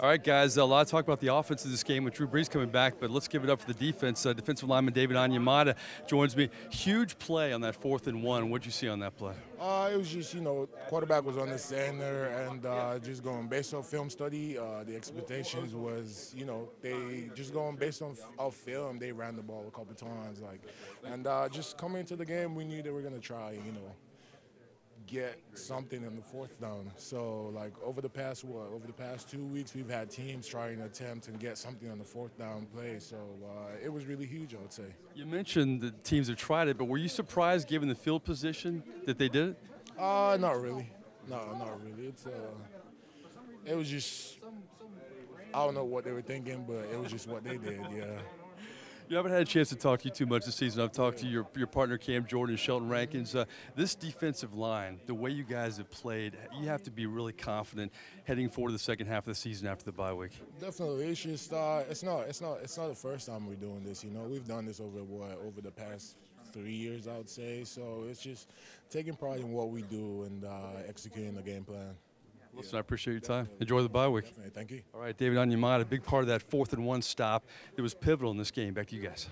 All right, guys, a lot of talk about the offense of this game with Drew Brees coming back, but let's give it up for the defense. Uh, defensive lineman David Onyemata joins me. Huge play on that fourth and one. What'd you see on that play? Uh, it was just, you know, quarterback was on the center and uh, just going based on film study. Uh, the expectations was, you know, they just going based on off film. They ran the ball a couple times, like, and uh, just coming into the game, we knew they were going to try, you know, get something in the fourth down. So like over the past what over the past two weeks, we've had teams trying to attempt and get something on the fourth down play. So uh, it was really huge, I would say. You mentioned the teams have tried it, but were you surprised given the field position that they did it? Uh, not really. No, not really. It's uh, it was just I don't know what they were thinking, but it was just what they did. Yeah. You haven't had a chance to talk to you too much this season. I've talked to your, your partner Cam Jordan and Sheldon Rankins. Uh, this defensive line, the way you guys have played, you have to be really confident heading forward to the second half of the season after the bye week. Definitely, it's just uh, it's not it's not it's not the first time we're doing this. You know, we've done this over what over the past three years, I would say. So it's just taking pride in what we do and uh, executing the game plan. Listen, I appreciate your time. Enjoy the bye week. Thank you. All right, David Onyemata, a big part of that fourth and one stop that was pivotal in this game. Back to you guys.